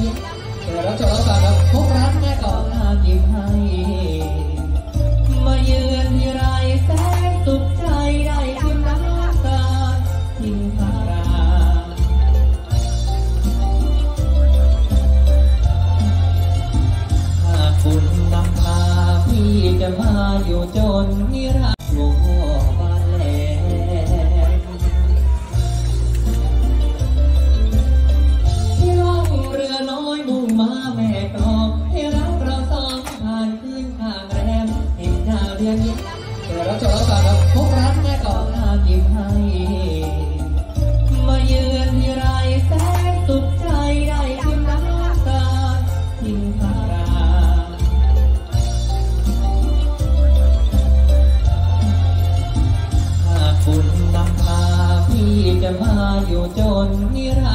นี้เดี๋ยวเราจบแล้วกันครับพบร้านแม่ก่อนมายิ้มให้ มาเยือนที่ไรแสนสุขใจได้ชิมน้ำตาทิมพาราถ้าคุณนำพาพี่จะมาอยู่จนนิรันดร์ ห็นดาวเดือนนี้เดี๋ยวเราจบแล้วกันครับพบร้านแม่ก่อนมายิ้มให้ มาเยือนที่ไรแสนสุขใจได้ชิมน้ำตาทิมพาราถ้าคุณนำพาพี่จะมาอยู่จนนิรันดร์